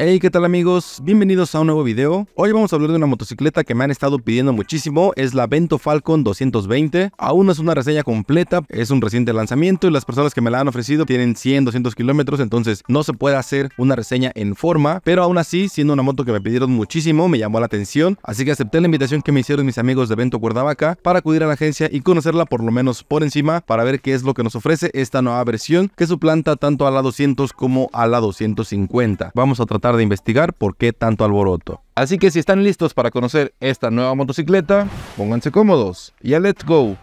Hey, ¿qué tal amigos? Bienvenidos a un nuevo video. Hoy vamos a hablar de una motocicleta que me han estado pidiendo muchísimo, es la Vento Falcon 220. Aún no es una reseña completa, es un reciente lanzamiento y las personas que me la han ofrecido tienen 100, 200 kilómetros, entonces no se puede hacer una reseña en forma, pero aún así, siendo una moto que me pidieron muchísimo, me llamó la atención, así que acepté la invitación que me hicieron mis amigos de Vento Cuernavaca para acudir a la agencia y conocerla por lo menos por encima para ver qué es lo que nos ofrece esta nueva versión que suplanta tanto a la 200 como a la 250. Vamos a tratar de investigar por qué tanto alboroto. Así que si están listos para conocer esta nueva motocicleta, pónganse cómodos y a let's go.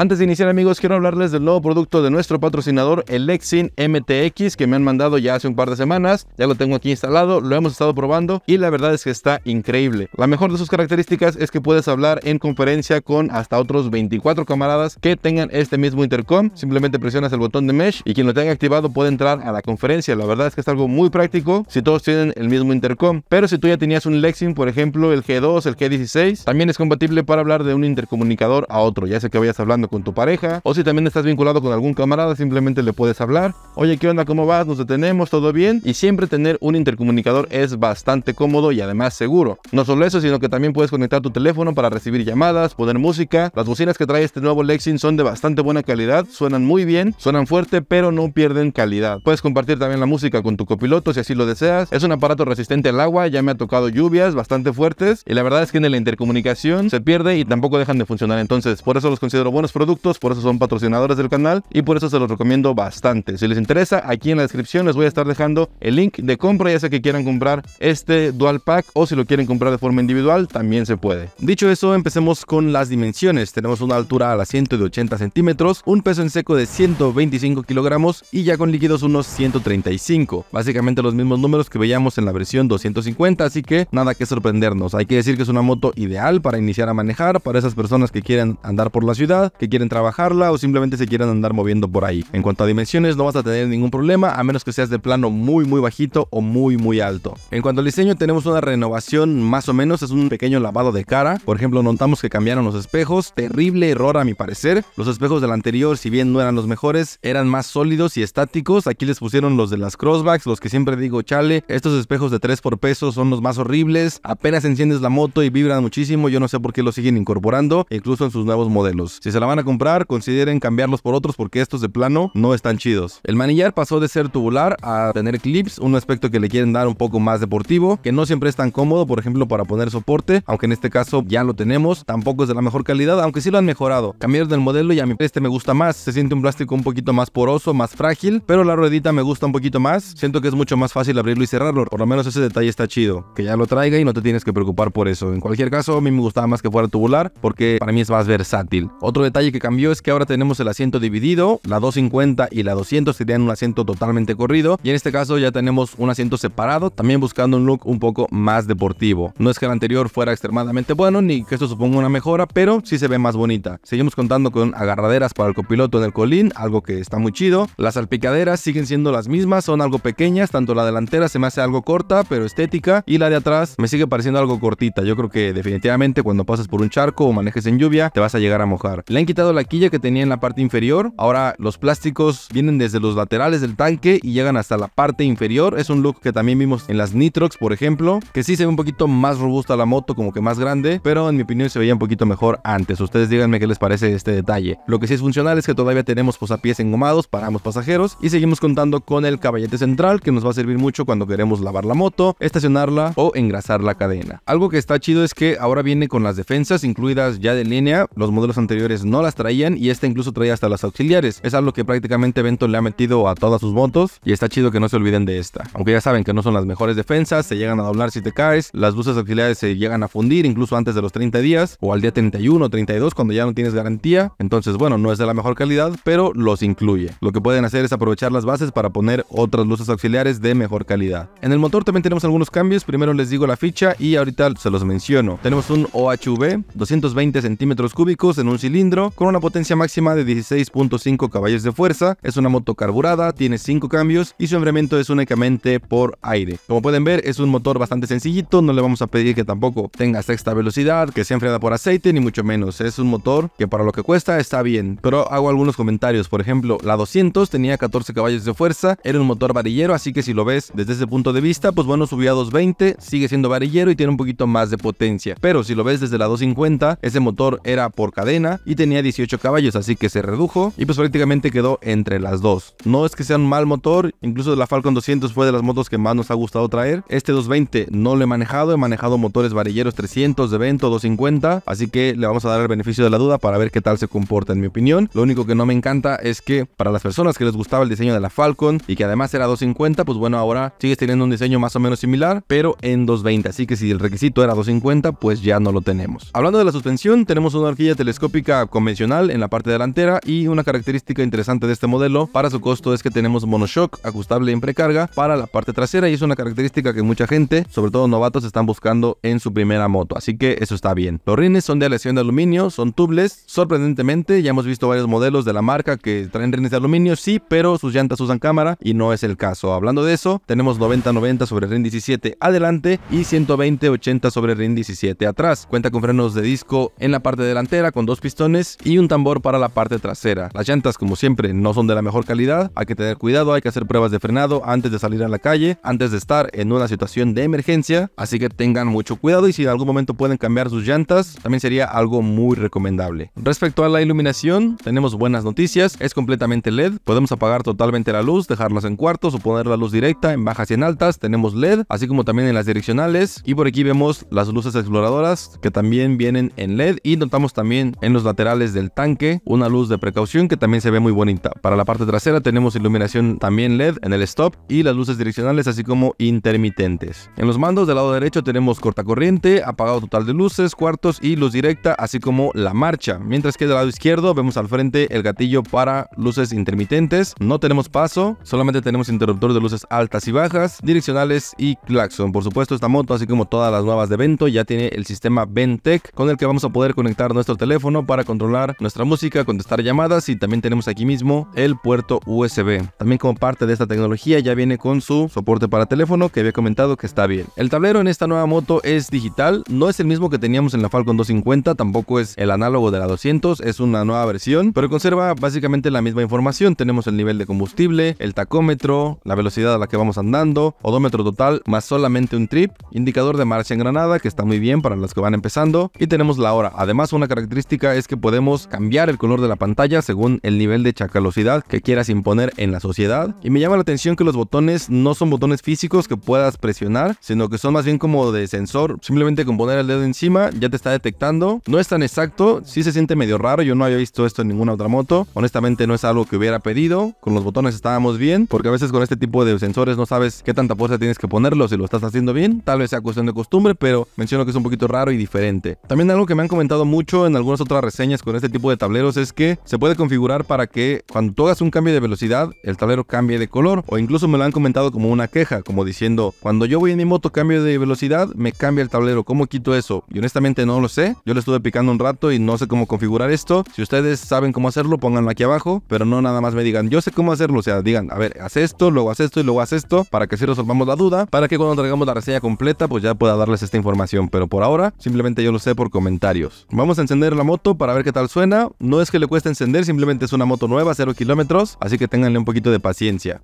Antes de iniciar amigos, quiero hablarles del nuevo producto de nuestro patrocinador, el Lexin MTX, que me han mandado ya hace un par de semanas. Ya lo tengo aquí instalado, lo hemos estado probando y la verdad es que está increíble. La mejor de sus características es que puedes hablar en conferencia con hasta otros 24 camaradas que tengan este mismo intercom. Simplemente presionas el botón de mesh y quien lo tenga activado puede entrar a la conferencia. La verdad es que es algo muy práctico si todos tienen el mismo intercom. Pero si tú ya tenías un Lexin, por ejemplo, el G2, el G16, también es compatible para hablar de un intercomunicador a otro, ya sea que vayas hablando con tu pareja, o si también estás vinculado con algún camarada, simplemente le puedes hablar. Oye, ¿qué onda? ¿Cómo vas? ¿Nos detenemos? ¿Todo bien? Y siempre tener un intercomunicador es bastante cómodo y además seguro. No solo eso, sino que también puedes conectar tu teléfono para recibir llamadas, poner música. Las bocinas que trae este nuevo Lexin son de bastante buena calidad, suenan muy bien, suenan fuerte, pero no pierden calidad. Puedes compartir también la música con tu copiloto si así lo deseas. Es un aparato resistente al agua, ya me ha tocado lluvias bastante fuertes y la verdad es que en la intercomunicación se pierde y tampoco dejan de funcionar. Entonces, por eso los considero buenos productos, por eso son patrocinadores del canal y por eso se los recomiendo bastante. Si les interesa, aquí en la descripción les voy a estar dejando el link de compra, ya sea que quieran comprar este dual pack o si lo quieren comprar de forma individual, también se puede. Dicho eso, empecemos con las dimensiones. Tenemos una altura al asiento de 80 centímetros, un peso en seco de 125 kilogramos y ya con líquidos unos 135. Básicamente los mismos números que veíamos en la versión 250, así que nada que sorprendernos. Hay que decir que es una moto ideal para iniciar a manejar, para esas personas que quieren andar por la ciudad, que quieren trabajarla o simplemente se quieran andar moviendo por ahí. En cuanto a dimensiones no vas a tener ningún problema a menos que seas de plano muy muy bajito o muy muy alto. En cuanto al diseño tenemos una renovación más o menos, es un pequeño lavado de cara. Por ejemplo notamos que cambiaron los espejos, terrible error a mi parecer. Los espejos del anterior si bien no eran los mejores, eran más sólidos y estáticos. Aquí les pusieron los de las crossbacks, los que siempre digo chale. Estos espejos de 3 por peso son los más horribles. Apenas enciendes la moto y vibran muchísimo, yo no sé por qué lo siguen incorporando, incluso en sus nuevos modelos. Si se la van a comprar, consideren cambiarlos por otros porque estos de plano no están chidos. El manillar pasó de ser tubular a tener clips, un aspecto que le quieren dar un poco más deportivo, que no siempre es tan cómodo, por ejemplo, para poner soporte, aunque en este caso ya lo tenemos, tampoco es de la mejor calidad, aunque sí lo han mejorado. Cambiar del modelo y a mí este me gusta más, se siente un plástico un poquito más poroso, más frágil, pero la ruedita me gusta un poquito más, siento que es mucho más fácil abrirlo y cerrarlo, por lo menos ese detalle está chido, que ya lo traiga y no te tienes que preocupar por eso. En cualquier caso, a mí me gustaba más que fuera tubular, porque para mí es más versátil. Otro detalle que cambió es que ahora tenemos el asiento dividido, la 250 y la 200 serían un asiento totalmente corrido y en este caso ya tenemos un asiento separado, también buscando un look un poco más deportivo. No es que el anterior fuera extremadamente bueno ni que esto suponga una mejora, pero sí se ve más bonita. Seguimos contando con agarraderas para el copiloto en el colín, algo que está muy chido. Las salpicaderas siguen siendo las mismas, son algo pequeñas, tanto la delantera se me hace algo corta, pero estética, y la de atrás me sigue pareciendo algo cortita. Yo creo que definitivamente cuando pases por un charco o manejes en lluvia, te vas a llegar a mojar. Han quitado la quilla que tenía en la parte inferior. Ahora los plásticos vienen desde los laterales del tanque y llegan hasta la parte inferior. Es un look que también vimos en las Nitrox, por ejemplo, que sí se ve un poquito más robusta la moto, como que más grande, pero en mi opinión se veía un poquito mejor antes. Ustedes díganme qué les parece este detalle. Lo que sí es funcional es que todavía tenemos posapiés engomados para ambos pasajeros y seguimos contando con el caballete central que nos va a servir mucho cuando queremos lavar la moto, estacionarla o engrasar la cadena. Algo que está chido es que ahora viene con las defensas incluidas ya de línea. Los modelos anteriores no las traían y este incluso traía hasta las auxiliares. Es algo que prácticamente Vento le ha metido a todas sus motos y está chido que no se olviden de esta. Aunque ya saben que no son las mejores defensas, se llegan a doblar si te caes, las luces auxiliares se llegan a fundir incluso antes de los 30 días o al día 31 o 32 cuando ya no tienes garantía. Entonces, bueno, no es de la mejor calidad, pero los incluye. Lo que pueden hacer es aprovechar las bases para poner otras luces auxiliares de mejor calidad. En el motor también tenemos algunos cambios. Primero les digo la ficha y ahorita se los menciono. Tenemos un OHV 220 centímetros cúbicos en un cilindro con una potencia máxima de 16.5 caballos de fuerza. Es una moto carburada, tiene 5 cambios y su enfriamiento es únicamente por aire. Como pueden ver, es un motor bastante sencillito, no le vamos a pedir que tampoco tenga sexta velocidad, que sea enfriada por aceite, ni mucho menos. Es un motor que para lo que cuesta está bien, pero hago algunos comentarios. Por ejemplo, la 200 tenía 14 caballos de fuerza, era un motor varillero, así que si lo ves desde ese punto de vista, pues bueno, subió a 220, sigue siendo varillero y tiene un poquito más de potencia. Pero si lo ves desde la 250, ese motor era por cadena y tenía 18 caballos, así que se redujo y pues prácticamente quedó entre las dos. No es que sea un mal motor, incluso la Falcon 200 fue de las motos que más nos ha gustado traer. Este 220 no lo he manejado, he manejado motores varilleros 300 de Vento 250, así que le vamos a dar el beneficio de la duda para ver qué tal se comporta en mi opinión. Lo único que no me encanta es que para las personas que les gustaba el diseño de la Falcon y que además era 250, pues bueno, ahora sigues teniendo un diseño más o menos similar, pero en 220, así que si el requisito era 250, pues ya no lo tenemos. Hablando de la suspensión, tenemos una horquilla telescópica en la parte delantera y una característica interesante de este modelo para su costo es que tenemos monoshock ajustable en precarga para la parte trasera y es una característica que mucha gente, sobre todo novatos, están buscando en su primera moto, así que eso está bien. Los rines son de aleación de aluminio, son tubeless, sorprendentemente ya hemos visto varios modelos de la marca que traen rines de aluminio, sí, pero sus llantas usan cámara y no es el caso. Hablando de eso, tenemos 90-90 sobre RIN 17 adelante y 120-80 sobre RIN 17 atrás. Cuenta con frenos de disco en la parte delantera con dos pistones y un tambor para la parte trasera. Las llantas, como siempre, no son de la mejor calidad, hay que tener cuidado, hay que hacer pruebas de frenado antes de salir a la calle, antes de estar en una situación de emergencia, así que tengan mucho cuidado y si en algún momento pueden cambiar sus llantas, también sería algo muy recomendable. Respecto a la iluminación, tenemos buenas noticias, es completamente LED, podemos apagar totalmente la luz, dejarlas en cuartos o poner la luz directa en bajas y en altas, tenemos LED, así como también en las direccionales. Y por aquí vemos las luces exploradoras que también vienen en LED y notamos también en los del tanque una luz de precaución que también se ve muy bonita. Para la parte trasera tenemos iluminación también LED en el stop y las luces direccionales así como intermitentes. En los mandos del lado derecho tenemos cortacorriente, apagado total de luces, cuartos y luz directa así como la marcha. Mientras que del lado izquierdo vemos al frente el gatillo para luces intermitentes. No tenemos paso, solamente tenemos interruptor de luces altas y bajas, direccionales y claxon. Por supuesto esta moto así como todas las nuevas de Vento ya tiene el sistema Ventec con el que vamos a poder conectar nuestro teléfono para controlar nuestra música, contestar llamadas y también tenemos aquí mismo el puerto USB. También como parte de esta tecnología ya viene con su soporte para teléfono que había comentado que está bien. El tablero en esta nueva moto es digital, no es el mismo que teníamos en la Falcon 250, tampoco es el análogo de la 200, es una nueva versión, pero conserva básicamente la misma información. Tenemos el nivel de combustible, el tacómetro, la velocidad a la que vamos andando, odómetro total más solamente un trip, indicador de marcha en granada que está muy bien para los que van empezando y tenemos la hora. Además una característica es que podemos cambiar el color de la pantalla según el nivel de chacalosidad que quieras imponer en la sociedad y me llama la atención que los botones no son botones físicos que puedas presionar, sino que son más bien como de sensor, simplemente con poner el dedo encima ya te está detectando. No es tan exacto, sí se siente medio raro, yo no había visto esto en ninguna otra moto. Honestamente no es algo que hubiera pedido, con los botones estábamos bien, porque a veces con este tipo de sensores no sabes qué tanta fuerza tienes que ponerlo si lo estás haciendo bien, tal vez sea cuestión de costumbre, pero menciono que es un poquito raro y diferente. También algo que me han comentado mucho en algunas otras reseñas este tipo de tableros es que se puede configurar para que cuando tú un cambio de velocidad, el tablero cambie de color, o incluso me lo han comentado como una queja, como diciendo, cuando yo voy en mi moto cambio de velocidad, me cambia el tablero, ¿cómo quito eso? Y honestamente no lo sé, yo le estuve picando un rato y no sé cómo configurar esto. Si ustedes saben cómo hacerlo, pónganlo aquí abajo, pero no nada más me digan, yo sé cómo hacerlo, o sea, digan, a ver, haz esto, luego haz esto y luego haz esto, para que así resolvamos la duda, para que cuando traigamos la reseña completa, pues ya pueda darles esta información, pero por ahora, simplemente yo lo sé por comentarios. Vamos a encender la moto para ver qué tal suena, no es que le cueste encender, simplemente es una moto nueva, 0 kilómetros, así que ténganle un poquito de paciencia.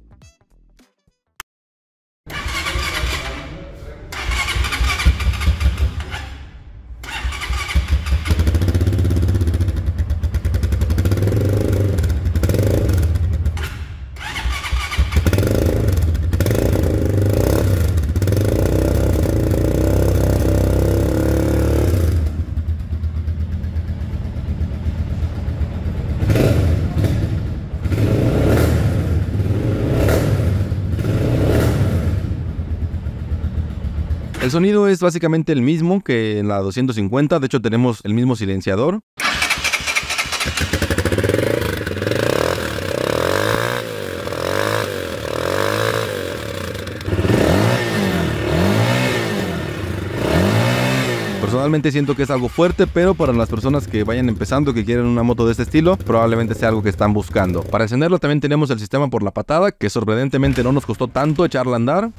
El sonido es básicamente el mismo que en la 250, de hecho tenemos el mismo silenciador. Personalmente siento que es algo fuerte, pero para las personas que vayan empezando, que quieren una moto de este estilo, probablemente sea algo que están buscando. Para encenderlo también tenemos el sistema por la patada, que sorprendentemente no nos costó tanto echarla a andar.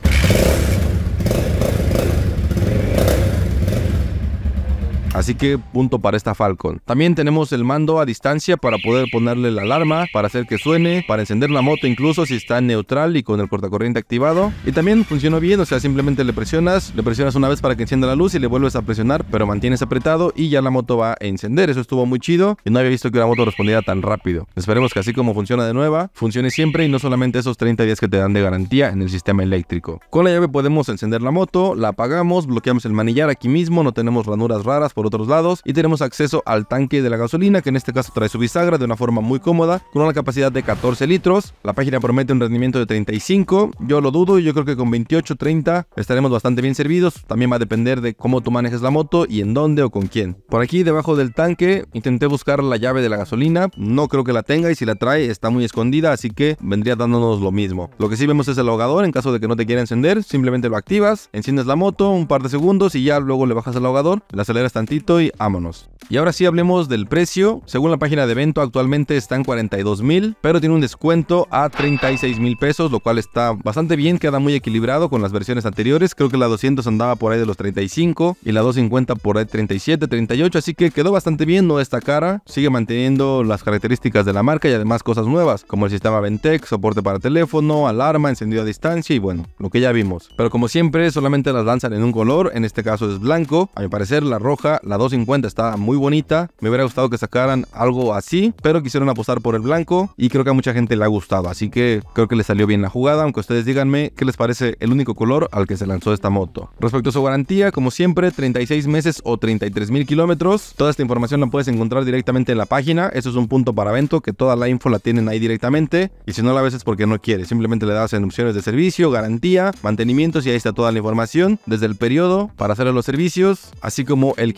Así que punto para esta Falcon. También tenemos el mando a distancia para poder ponerle la alarma, para hacer que suene, para encender la moto incluso si está neutral y con el cortacorriente activado. Y también funciona bien, o sea, simplemente le presionas, le presionas una vez para que encienda la luz y le vuelves a presionar, pero mantienes apretado y ya la moto va a encender. Eso estuvo muy chido y no había visto que una moto respondiera tan rápido. Esperemos que así como funciona de nueva, funcione siempre y no solamente esos 30 días que te dan de garantía en el sistema eléctrico. Con la llave podemos encender la moto, la apagamos, bloqueamos el manillar aquí mismo, no tenemos ranuras raras por otros lados y tenemos acceso al tanque de la gasolina que en este caso trae su bisagra de una forma muy cómoda con una capacidad de 14 litros. La página promete un rendimiento de 35, yo lo dudo, yo creo que con 28, 30 estaremos bastante bien servidos. También va a depender de cómo tú manejes la moto y en dónde o con quién. Por aquí debajo del tanque intenté buscar la llave de la gasolina, no creo que la tenga y si la trae está muy escondida, así que vendría dándonos lo mismo. Lo que sí vemos es el ahogador en caso de que no te quiera encender, simplemente lo activas, enciendes la moto un par de segundos y ya luego le bajas el ahogador, la aceleras tantito y vámonos. Y ahora sí hablemos del precio. Según la página de evento actualmente están 42 mil, pero tiene un descuento a 36 mil pesos, lo cual está bastante bien, queda muy equilibrado con las versiones anteriores. Creo que la 200 andaba por ahí de los 35 y la 250 por ahí 37, 38, así que quedó bastante bien, no está cara. Sigue manteniendo las características de la marca y además cosas nuevas, como el sistema Ventec, soporte para teléfono, alarma, encendido a distancia y bueno, lo que ya vimos. Pero como siempre, solamente las lanzan en un color, en este caso es blanco. A mi parecer, la roja, la 250 está muy bonita. Me hubiera gustado que sacaran algo así, pero quisieron apostar por el blanco y creo que a mucha gente le ha gustado. Así que creo que le salió bien la jugada, aunque ustedes díganme qué les parece el único color al que se lanzó esta moto. Respecto a su garantía, como siempre, 36 meses o 33 mil kilómetros. Toda esta información la puedes encontrar directamente en la página. Eso es un punto para evento que toda la info la tienen ahí directamente. Y si no la ves es porque no quieres. Simplemente le das en opciones de servicio, garantía, mantenimientos y ahí está toda la información. Desde el periodo para hacer los servicios, así como el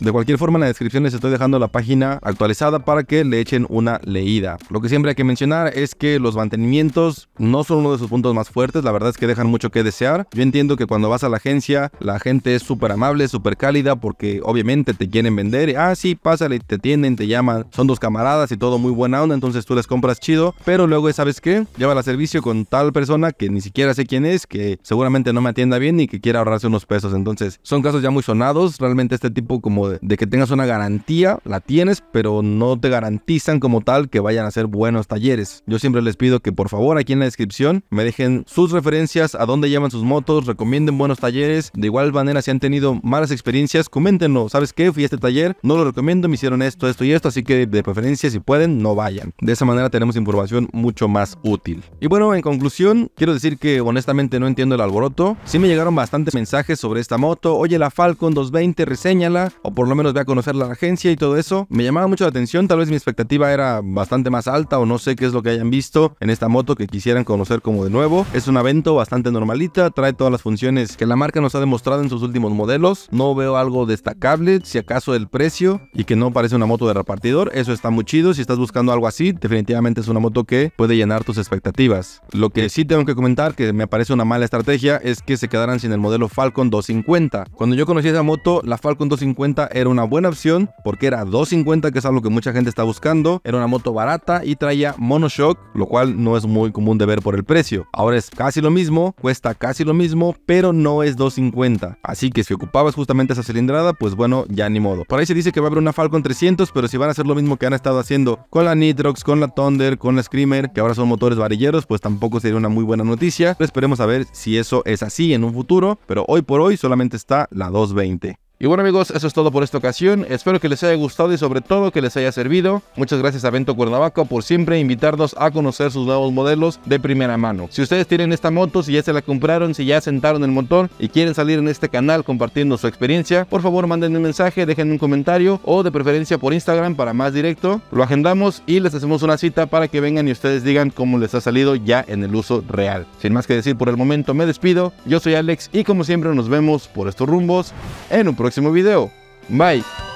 De cualquier forma, en la descripción les estoy dejando la página actualizada para que le echen una leída. Lo que siempre hay que mencionar es que los mantenimientos no son uno de sus puntos más fuertes. La verdad es que dejan mucho que desear. Yo entiendo que cuando vas a la agencia, la gente es súper amable, súper cálida, porque obviamente te quieren vender. Ah, sí, pásale, te atienden, te llaman. Son dos camaradas y todo muy buena onda, entonces tú les compras chido. Pero luego, ¿sabes qué? Lleva al servicio con tal persona que ni siquiera sé quién es, que seguramente no me atienda bien ni que quiera ahorrarse unos pesos. Entonces, son casos ya muy sonados. Realmente este tipo como de, que tengas una garantía, la tienes, pero no te garantizan como tal que vayan a ser buenos talleres. Yo siempre les pido que por favor aquí en la descripción me dejen sus referencias, a dónde llevan sus motos, recomienden buenos talleres. De igual manera, si han tenido malas experiencias, coméntenlo. ¿Sabes qué? Fui a este taller, no lo recomiendo, me hicieron esto, esto y esto, así que de preferencia, si pueden, no vayan. De esa manera tenemos información mucho más útil. Y bueno, en conclusión, quiero decir que honestamente no entiendo el alboroto. Sí me llegaron bastantes mensajes sobre esta moto. Oye, la Falcon 220, reséñala, o por lo menos ve a conocerla a la agencia y todo eso. Me llamaba mucho la atención, tal vez mi expectativa era bastante más alta o no sé qué es lo que hayan visto en esta moto que quisieran conocer como de nuevo. Es un evento bastante normalita, trae todas las funciones que la marca nos ha demostrado en sus últimos modelos. No veo algo destacable, si acaso el precio y que no parece una moto de repartidor. Eso está muy chido. Si estás buscando algo así, definitivamente es una moto que puede llenar tus expectativas. Lo que sí tengo que comentar, que me parece una mala estrategia, es que se quedaran sin el modelo Falcon 250. Cuando yo conocí esa moto, la Falcon 250 era una buena opción porque era 250, que es algo que mucha gente está buscando. Era una moto barata y traía monoshock, lo cual no es muy común de ver por el precio. Ahora es casi lo mismo, cuesta casi lo mismo, pero no es 250. Así que si ocupabas justamente esa cilindrada, pues bueno, ya ni modo. Por ahí se dice que va a haber una Falcon 300, pero si van a hacer lo mismo que han estado haciendo con la Nitrox, con la Thunder, con la Screamer, que ahora son motores varilleros, pues tampoco sería una muy buena noticia. Pero esperemos a ver si eso es así en un futuro, pero hoy por hoy solamente está la 220. Y bueno amigos, eso es todo por esta ocasión. Espero que les haya gustado y sobre todo que les haya servido. Muchas gracias a Vento Cuernavaca por siempre invitarnos a conocer sus nuevos modelos de primera mano. Si ustedes tienen esta moto, si ya se la compraron, si ya sentaron el motor y quieren salir en este canal compartiendo su experiencia, por favor manden un mensaje, dejen un comentario o de preferencia por Instagram para más directo. Lo agendamos y les hacemos una cita para que vengan y ustedes digan cómo les ha salido ya en el uso real. Sin más que decir por el momento, me despido. Yo soy Alex y como siempre nos vemos por estos rumbos en un próximo video. Bye.